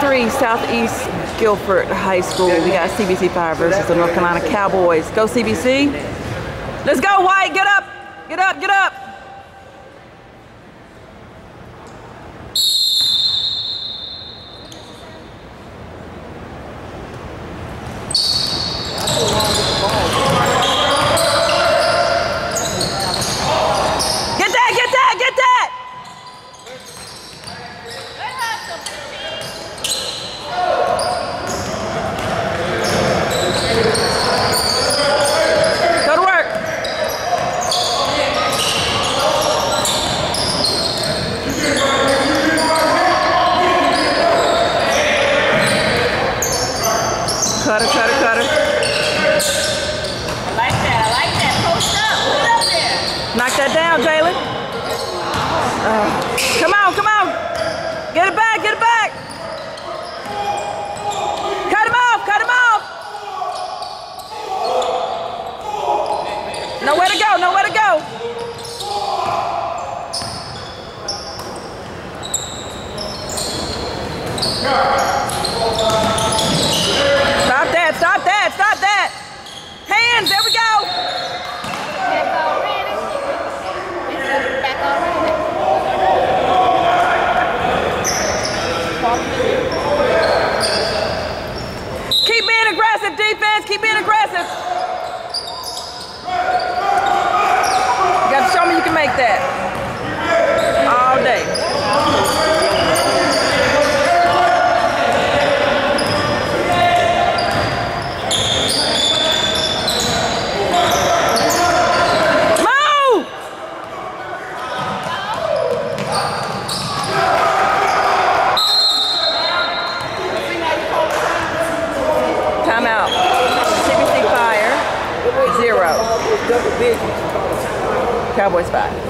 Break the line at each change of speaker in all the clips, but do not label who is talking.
three, Southeast Guilford High School. We got CBC Fire versus the North Carolina Cowboys. Go CBC. Let's go, White. Get up. Get up. Get up. Cowboys back.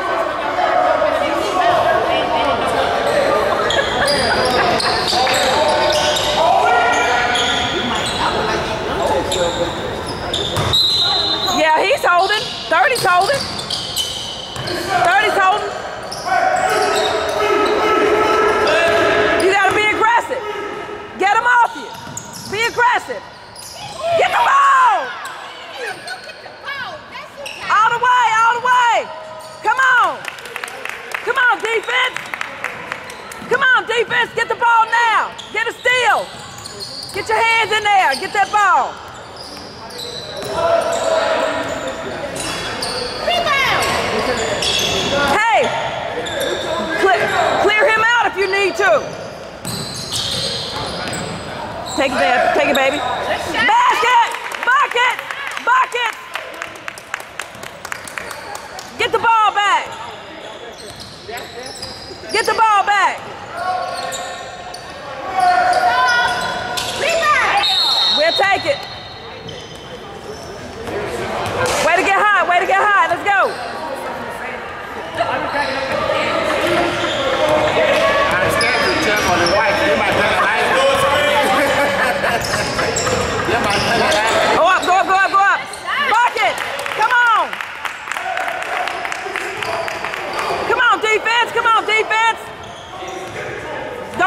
your hands in there. Get that ball. Hey, clear, clear him out if you need to. Take it, baby. Take it, baby. Basket! Bucket! Bucket! Get the ball back. Get the ball back.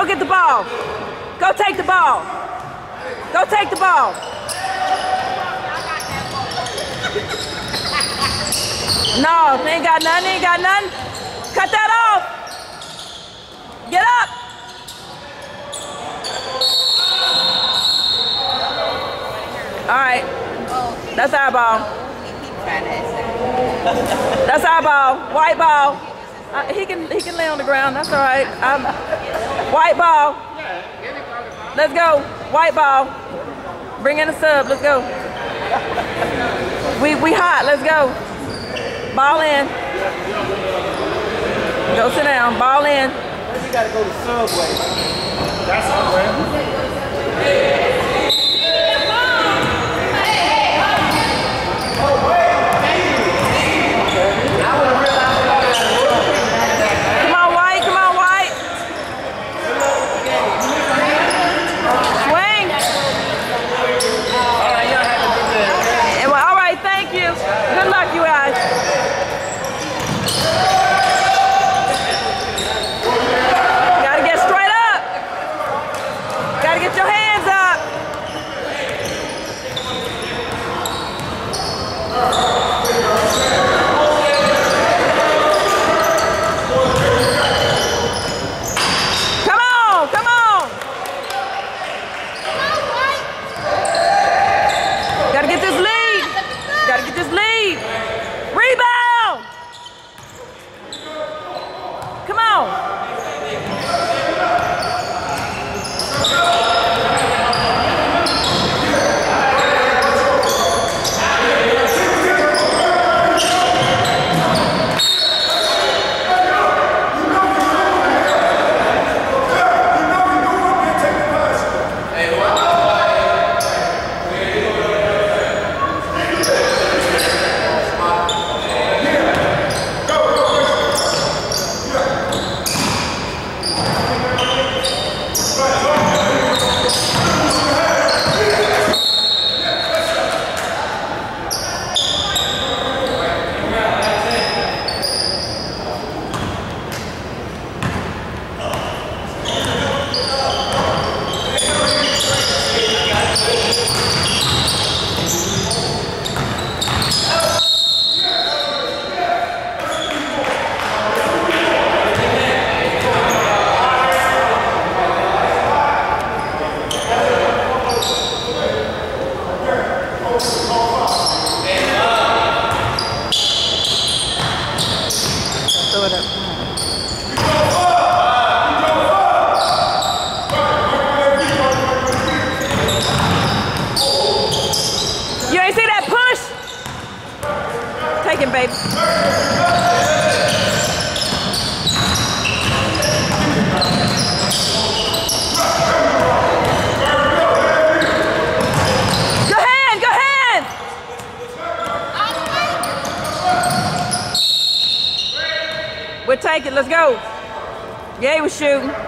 Go get the ball. Go take the ball. Go take the ball. No, they ain't got none, ain't got none. Cut that off. Get up. All right. That's our ball. That's our ball. White ball. Uh, he can he can lay on the ground. That's all right. Um, white ball. Let's go. White ball. Bring in a sub. Let's go. We we hot. Let's go. Ball in. Go sit down. Ball in.
Gotta go to Subway. That's.
Let's go. Yeah, we're shooting.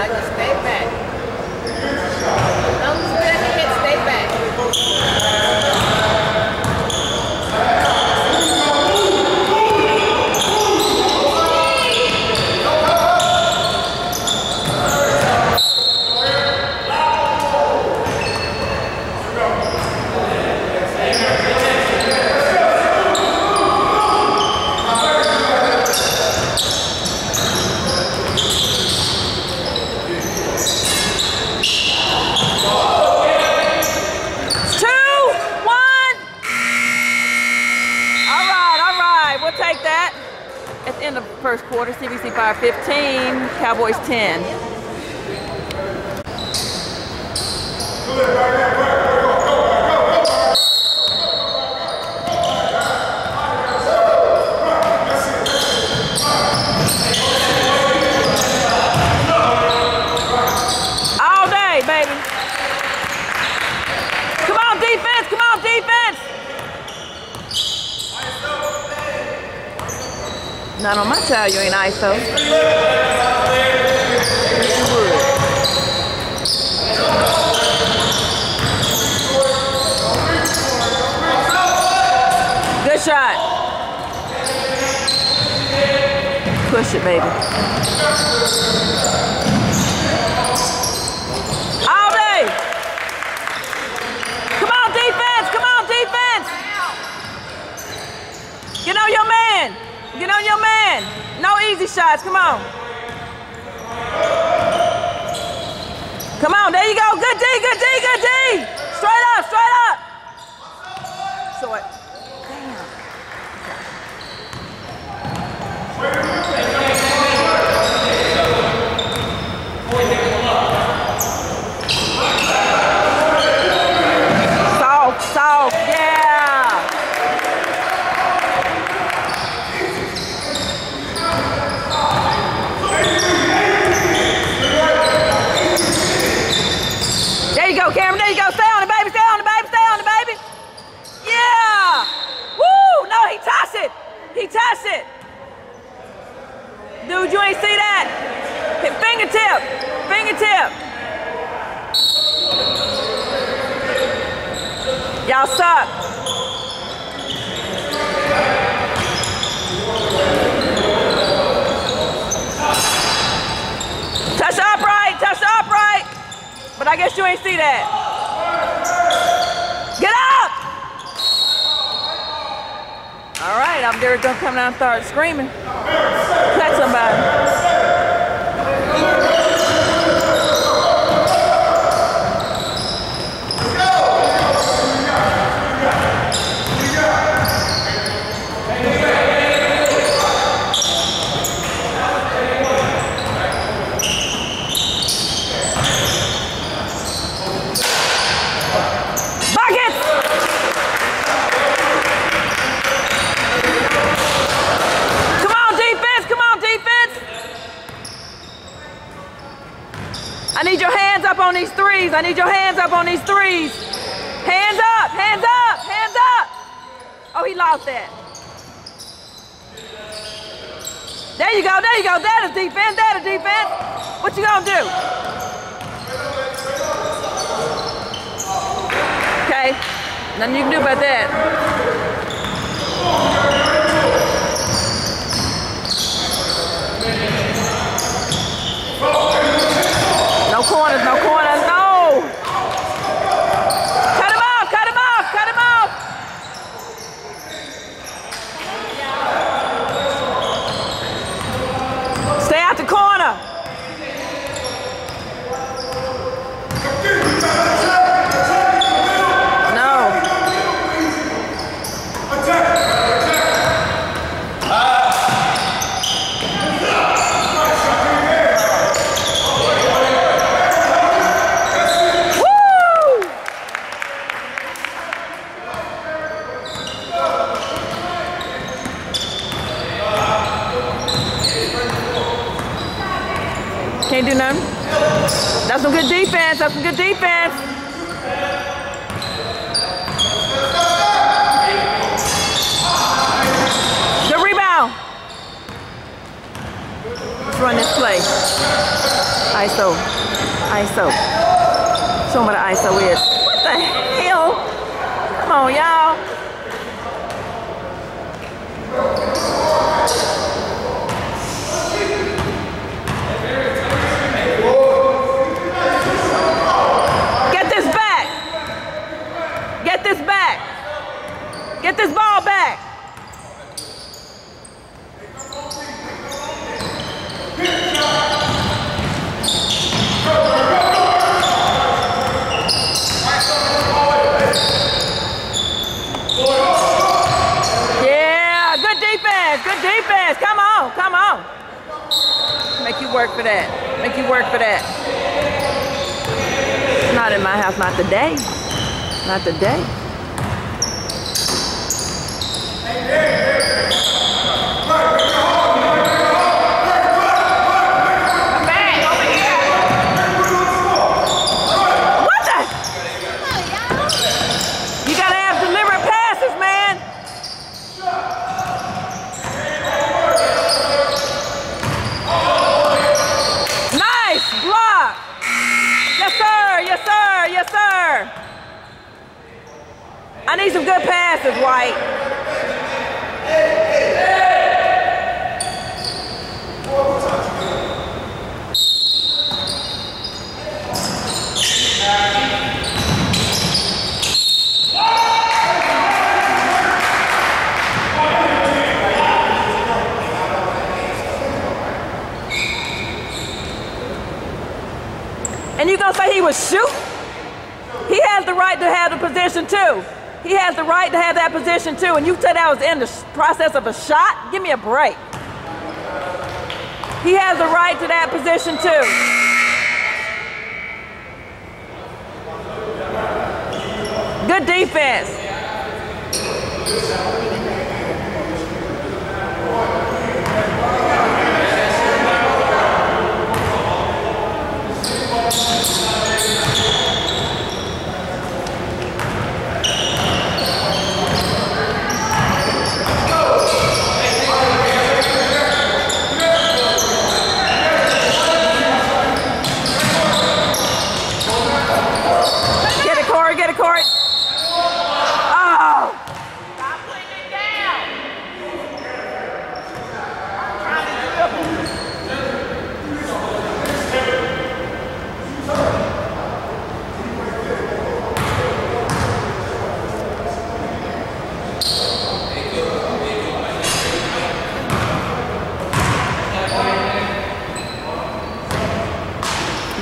Y'all
just então. Gonna come down and start screaming. on these threes. Hands up, hands up, hands up. Oh, he lost that. There you go, there you go. That is defense, that is defense. What you gonna do? the day. two and you said I was in the process of a shot? Give me a break. He has a right to that position too. Good defense.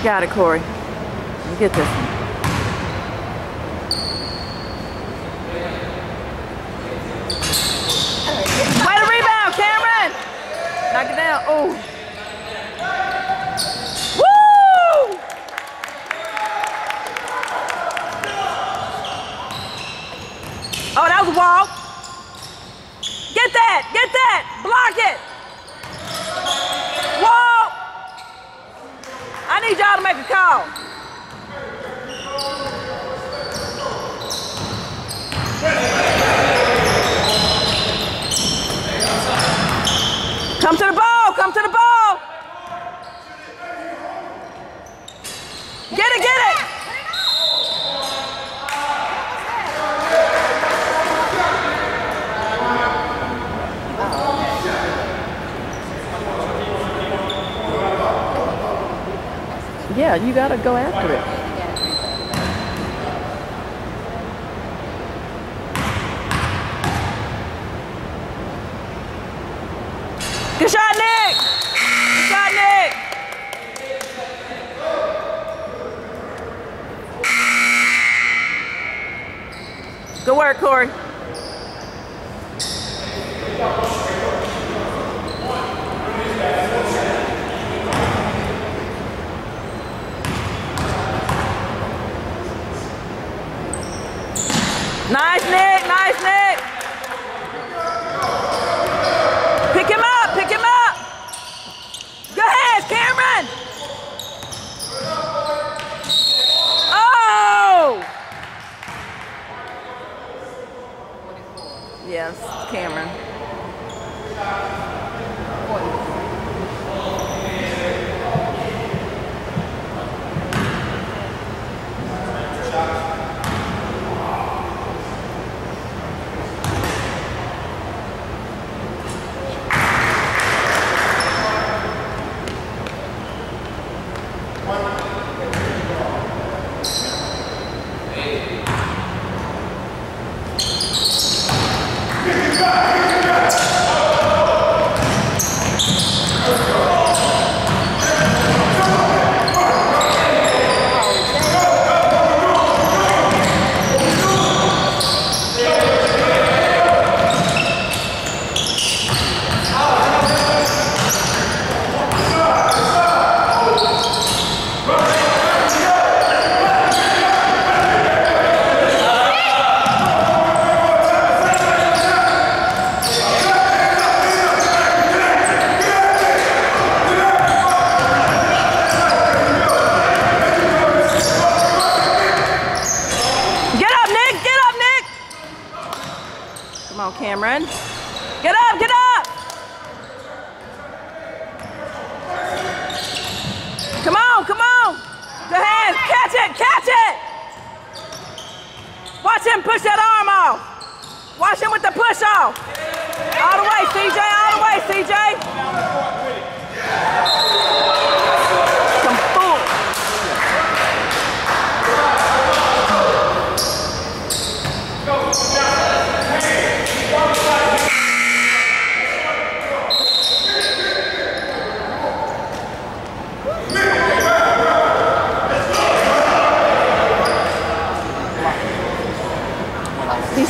got it, Corey. Let me get this one. Go after it. Cameron.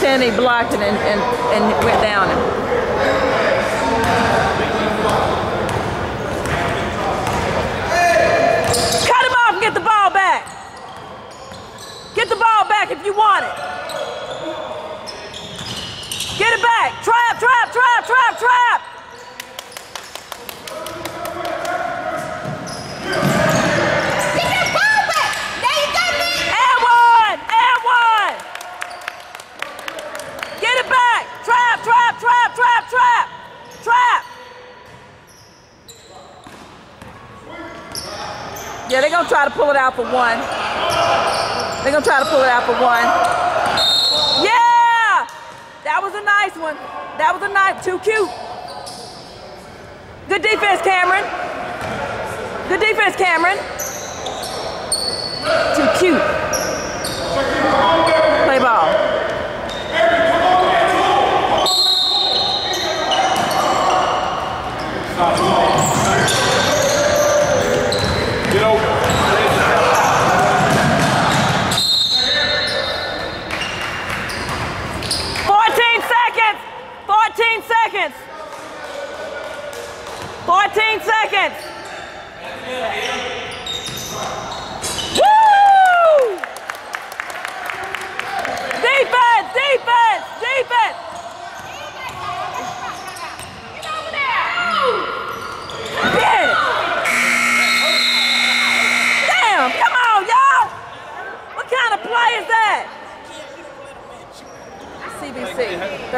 Penny blocked it and, and, and went down him. Get the ball back if you want it. Yeah, they're gonna try to pull it out for one. They're gonna try to pull it out for one. Yeah! That was a nice one. That was a nice, too cute. Good defense, Cameron. Good defense, Cameron. Too cute.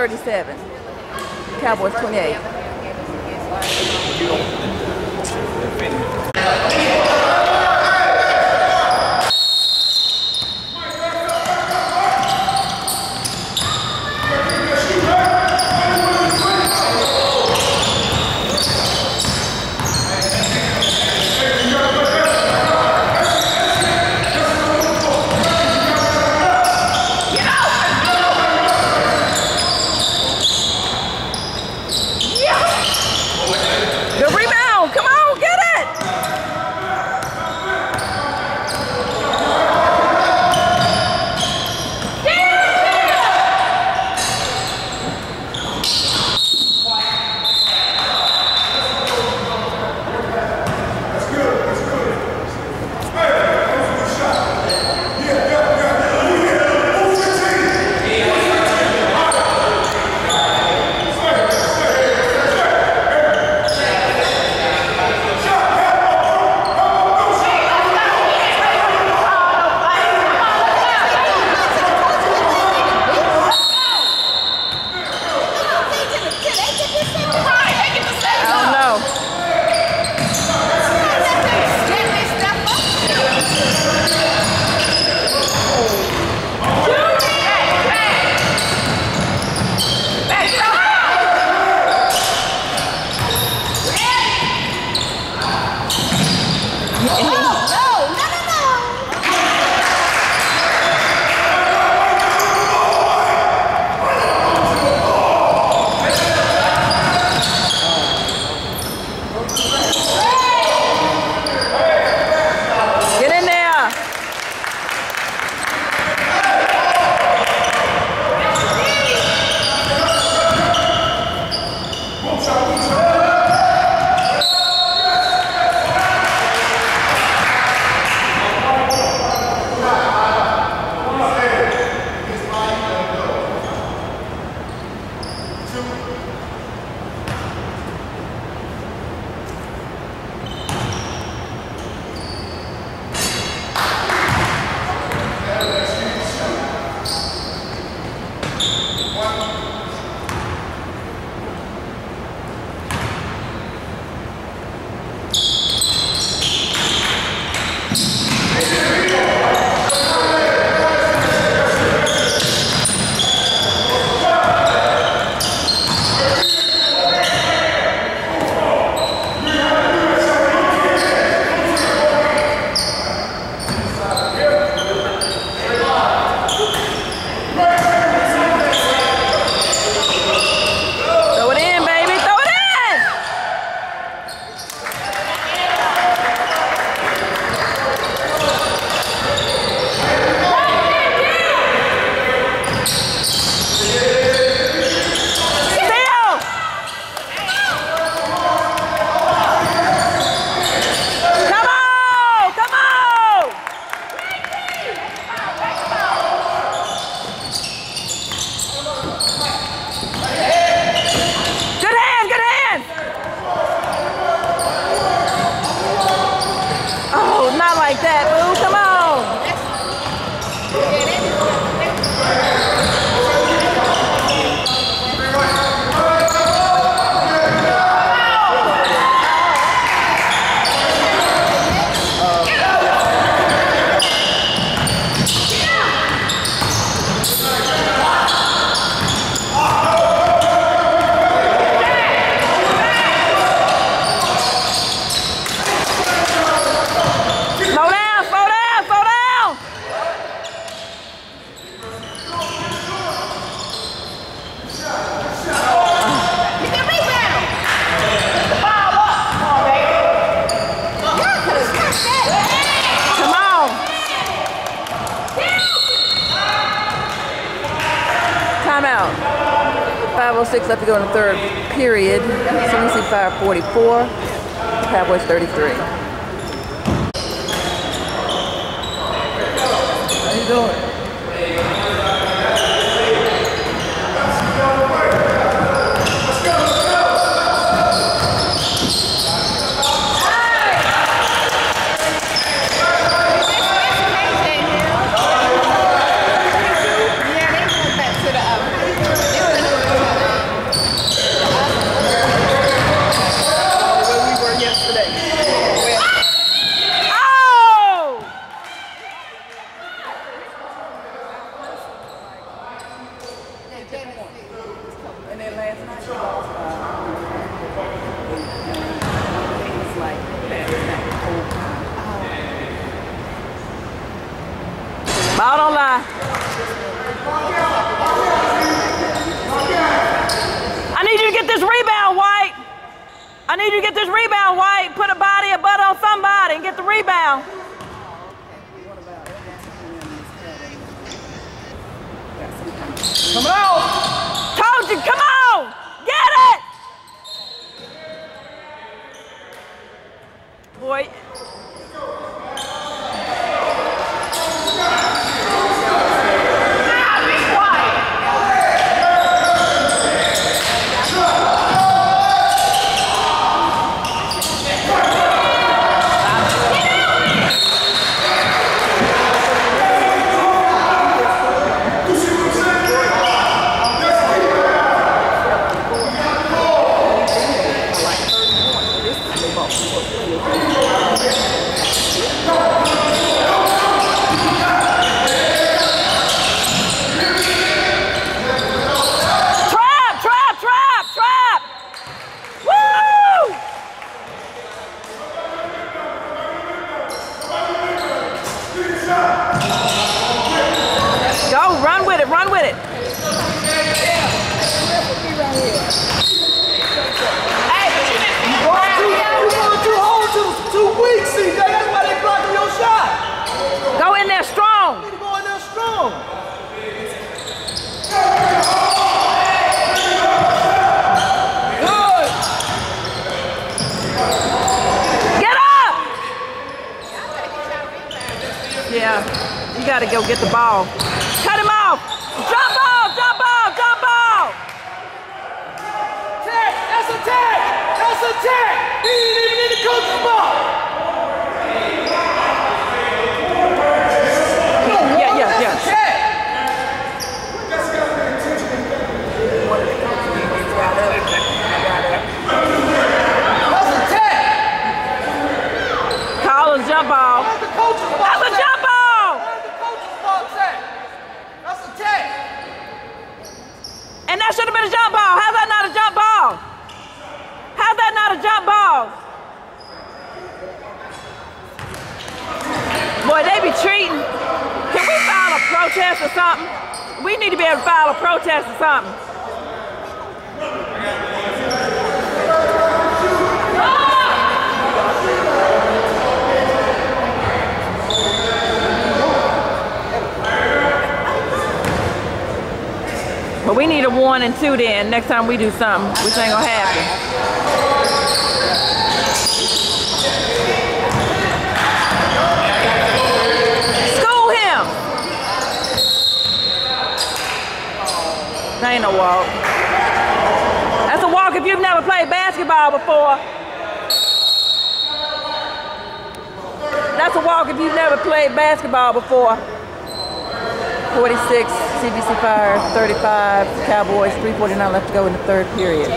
37. Cowboys 28. Johnson. 6 left to go in the third period. CBC 544, Cowboys 33. How you doing?
protest or something. We need to be able to file a protest or something. But we need a one and two then, next time we do something, which ain't gonna happen. That ain't no walk. That's a walk if you've never played basketball before. That's a walk if you've never played basketball before. 46, CBC Fire, 35, Cowboys, 349 left to go in the third period.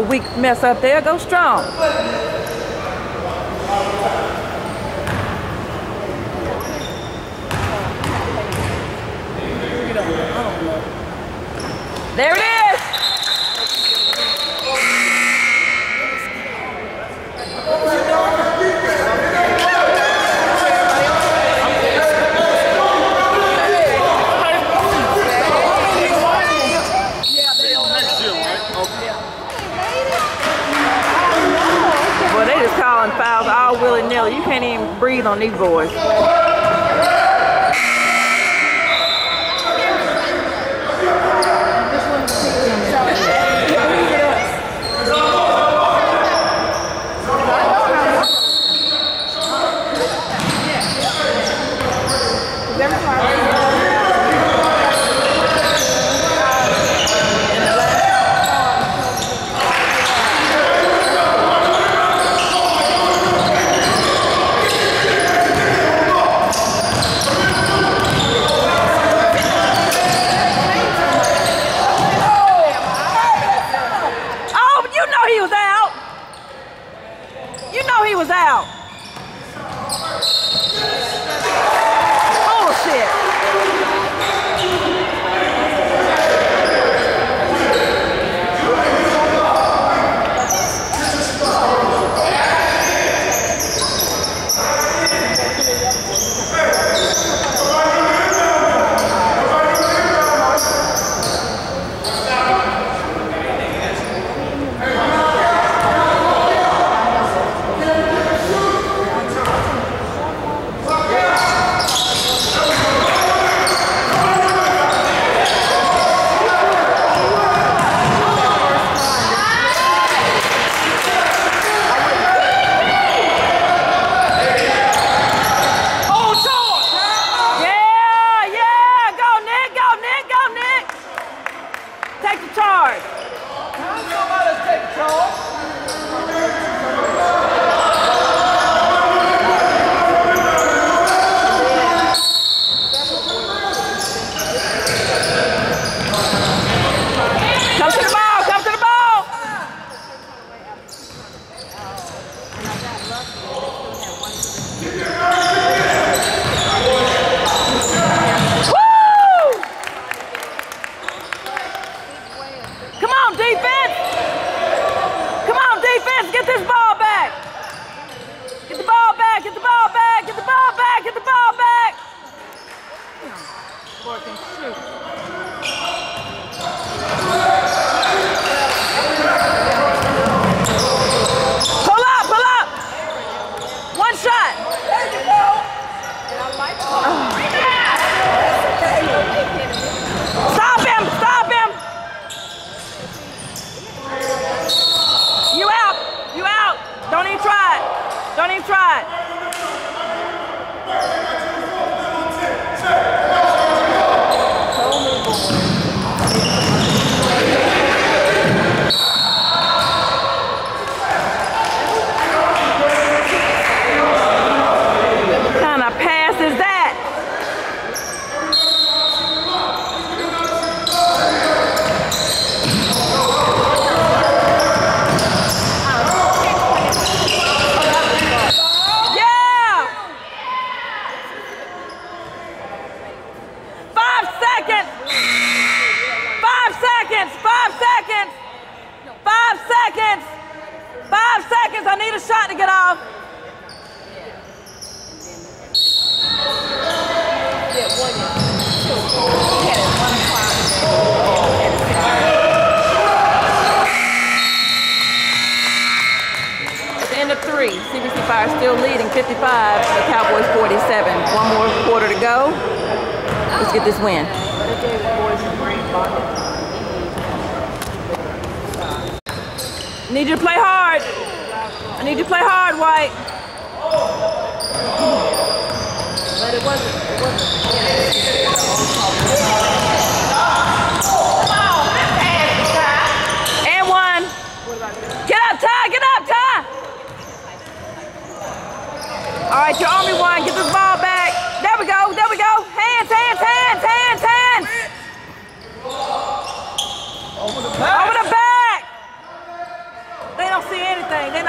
Weak mess up there. Go strong. There it is. Boy, they just calling fouls all willy nilly. You can't even breathe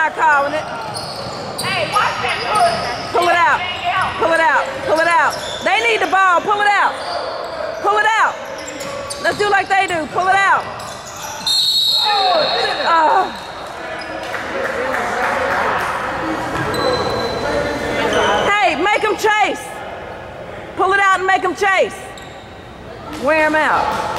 not calling it.
Hey, watch that hood.
Pull it out. Pull it out. Pull it out. They need the ball. Pull it out. Pull it out. Let's do like they do. Pull it out. Oh. Hey, make them chase. Pull it out and make them chase. Wear them out.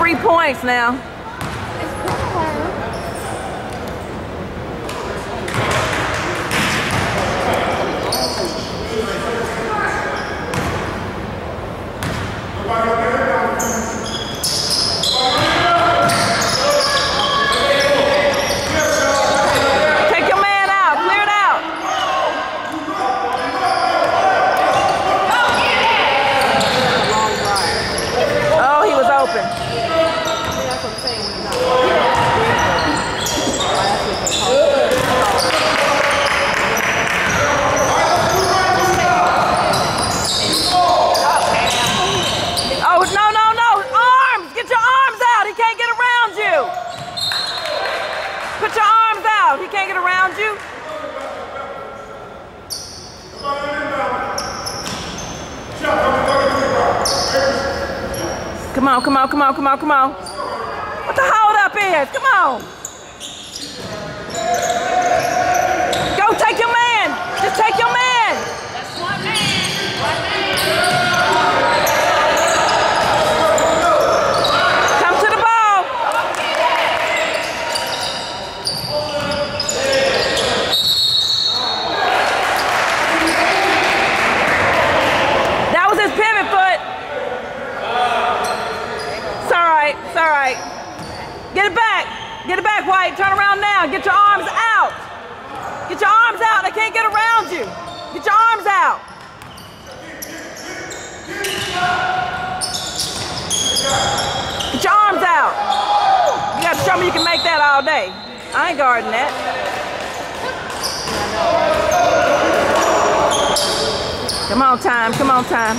three points now. Come on, come on, come on, come on, come on. What the hold up is? Come on. down. Get your arms out. Get your arms out. I can't get around you. Get your arms out. Get your arms out. You got to show me you can make that all day. I ain't guarding that. Come on, time. Come on, time.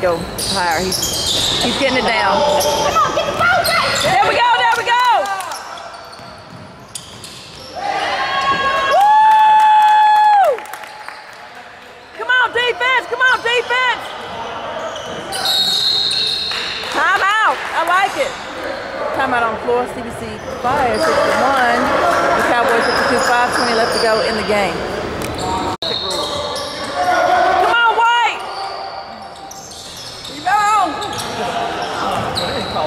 Go higher. He's he's getting it down.
Come on, get the ball back.
There we go, there we go! Woo! Come on, defense, come on, defense! Time out, I like it. Time out on the floor, CBC Fire 61. The Cowboys 52, 520 left to go in the game. Come on, White!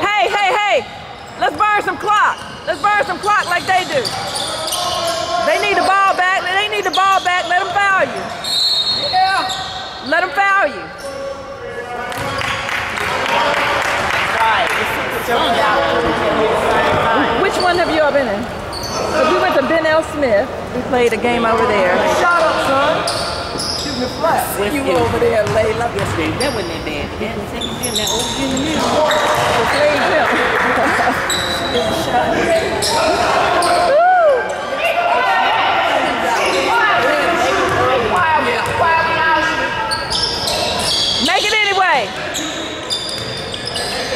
Hey, hey, hey! Let's burn some clock. Let's burn some clock like they do. They need the ball back. They need the ball back. Let them foul you. Yeah. Let them foul you. Which one have you all been in? So we went to Ben L. Smith. A game over there.
Shut up, son. Shoot me flat. You over there, Layla.
Yesterday, that wasn't that bad. That was second gym, that old gym in.
The Phil. Make it anyway.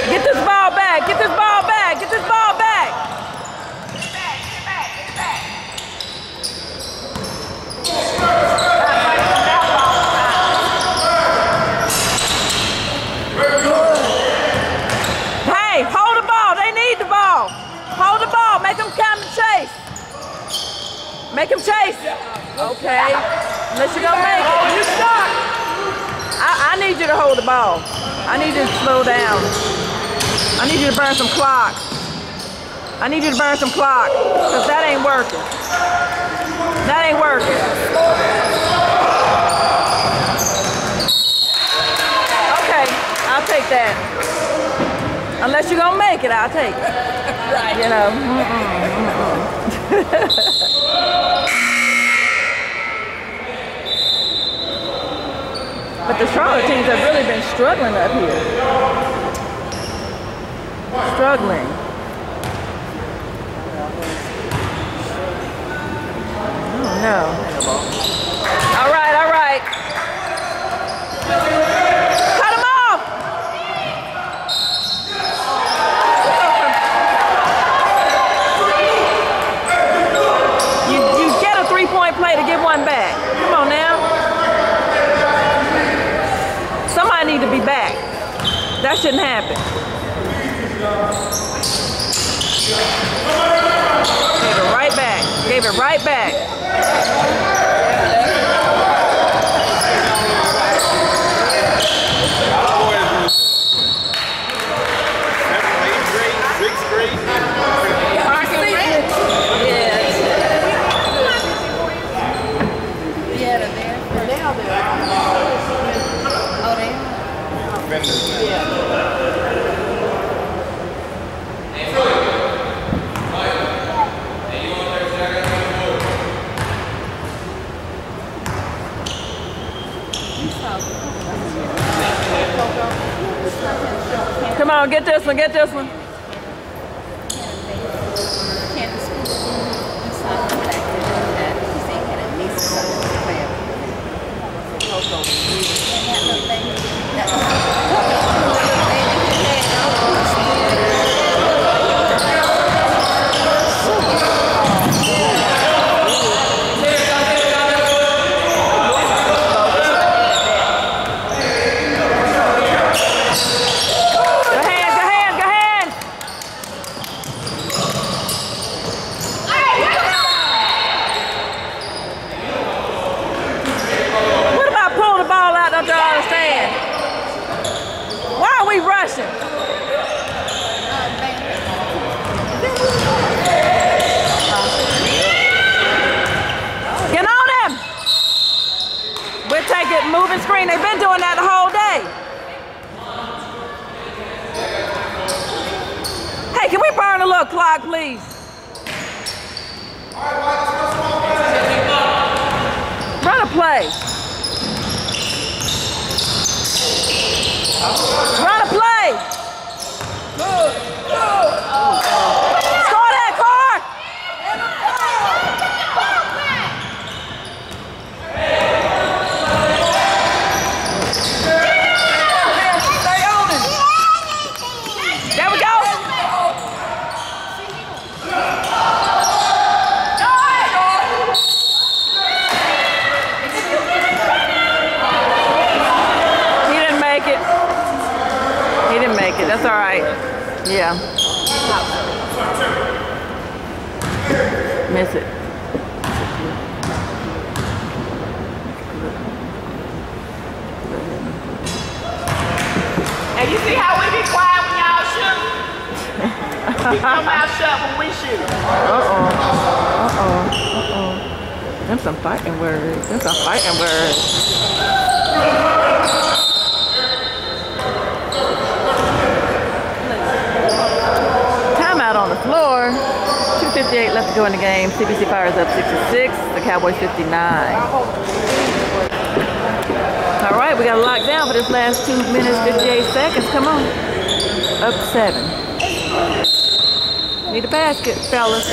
Get this ball back. Get this ball back. Get this ball back. Hey, hold the ball. They need the ball. Hold the ball. Make them come and chase. Make him chase. Okay. Unless you're gonna make it. Oh, You stop. I, I need you to hold the ball. I need you to slow down. I need you to burn some clock. I need you to burn some clock. Because that ain't working. That ain't working. Okay, I'll take that. Unless you're gonna make it, I'll take it. Right. You know. mm-mm, mm-mm. but the stronger teams have really been struggling up here. Struggling. Oh no. All right, all right. Cut him off. You, you get a three-point play to get one back. Come on now. Somebody need to be back. Shouldn't happen. Gave it right back. Gave it right back.
Eighth grade, sixth grade.
Yeah, they're there.
Now they're
Oh, they are?
Defenders now.
Come on, get this one, get this one.
Can't school. You saw him back there. That he said he had a niece or something to play up. And that little thing, that little thing that he had, I was
Go hands, go hands, go hands. What about pulling the ball out? Don't you understand? Why are we rushing? Get on him. We'll take it, moving screen. They've been doing that the whole day. Hey, can we burn a little clock, please?
And you see how we be quiet when y'all shoot? Keep your mouth shut when we shoot.
Uh-oh. Uh-oh. Uh-oh. Them some fighting words. Them some fighting words. on the floor. 2.58 left to go in the game. CBC Fires up 66, the Cowboys 59. All right, we got to lock down for this last two minutes, 58 seconds. Come on. Up seven. Need a basket, fellas.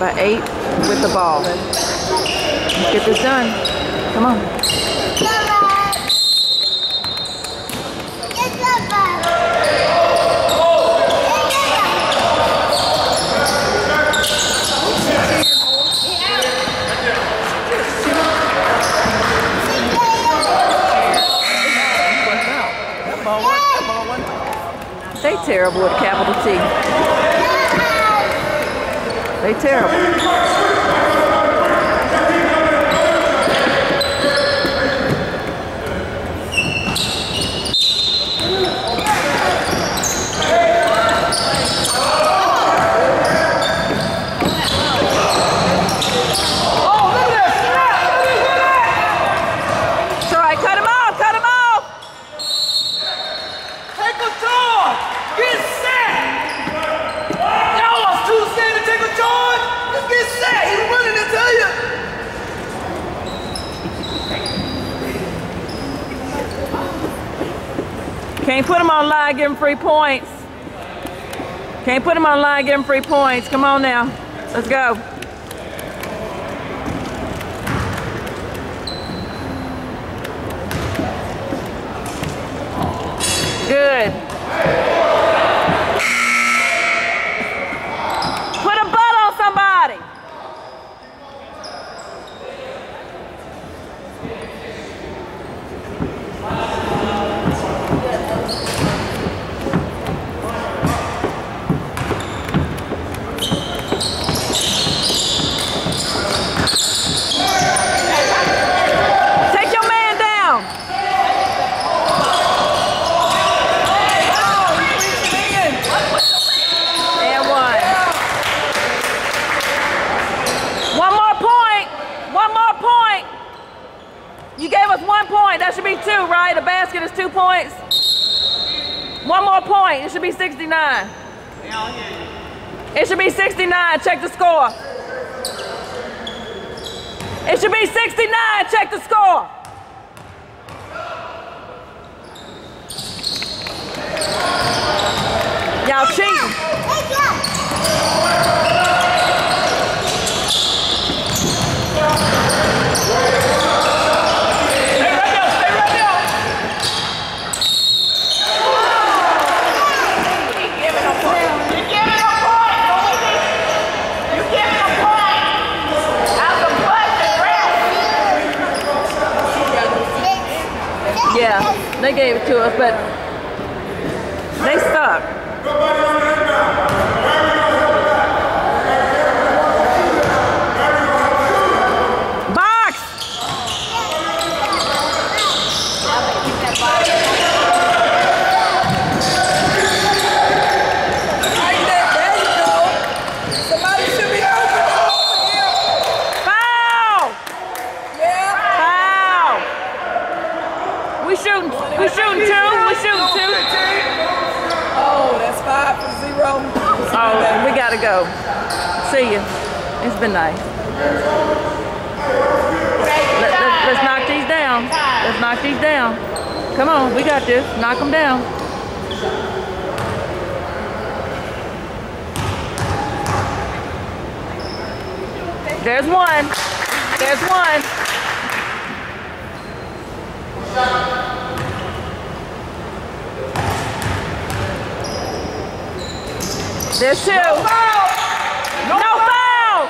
by eight with the ball. Let's get this done. Come on. They terrible at capital T. They terrible. Can't put him on line, give him free points. Can't put him on line, give him free points. Come on now. Let's go. Good. Put a butt on somebody. Take your man down. And one. One more point. One more point. You gave us one point. That should be two, right? A basket is two points. One more point. It should be 69. It should be 69. Check the score. It should be 69. Check the score. Y'all cheating.
Stay right there. Stay right there.
You giving a point. You giving a point. You giving a point. Out the butt and rest.
Yeah, they gave it to us, but they suck. Box!
Right there, there you go. Somebody should be open over here.
Foul!
Yeah.
Foul! We shooting, we shooting two, we shooting two.
Oh, that's five for zero.
Oh, we gotta go. See you. It's been nice. Let, let, let's knock these down. Let's knock these down. Come on, we got this. Knock them down. There's one. There's one. There's two. No foul.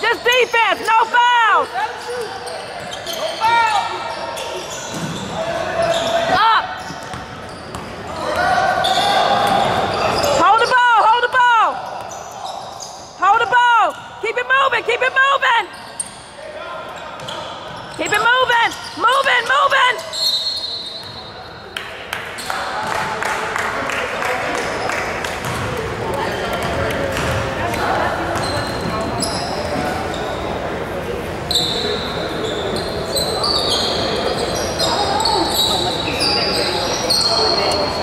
Just defense. No fouls. Up. Hold the ball. Hold the ball. Hold the ball. Keep it moving. Keep it moving. Keep it moving. Moving. Moving.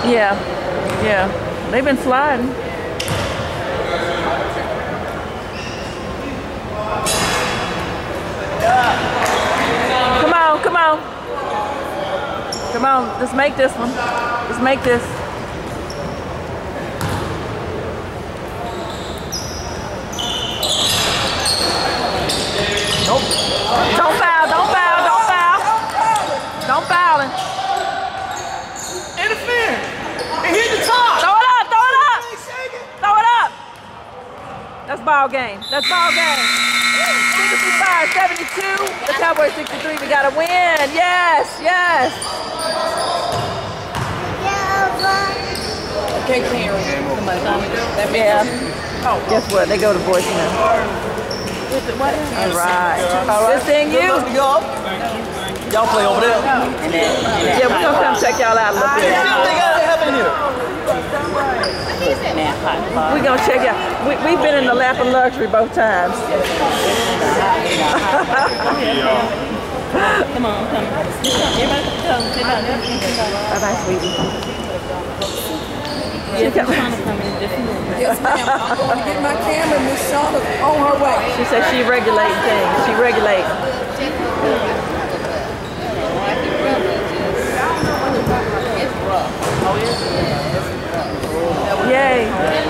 Yeah, yeah. They've been sliding. Come on, just make this one. Just make this. Nope. Don't foul, don't foul, don't foul. Don't foul him.
Interfere. And hit the top.
Throw it up, throw it up. Throw it up. That's ball game. That's ball game. 65, 72. The Cowboys 63. We got to win. Yes, yes.
Okay, Karen.
Yeah. Oh, guess what? They go to voicemail. All right. This thing you.
Y'all play over there.
Yeah, we're going to come check y'all out a little bit.
They got to happen here.
We're going to check y'all. We, we've been in the lap of luxury both times.
Come on, come. Everybody come.
Bye-bye, sweetie.
She's trying to come in different.
Yes, ma'am. I'm going to get my camera. Miss Shawna's on her way.
She said she regulate things. She regulate. Yay.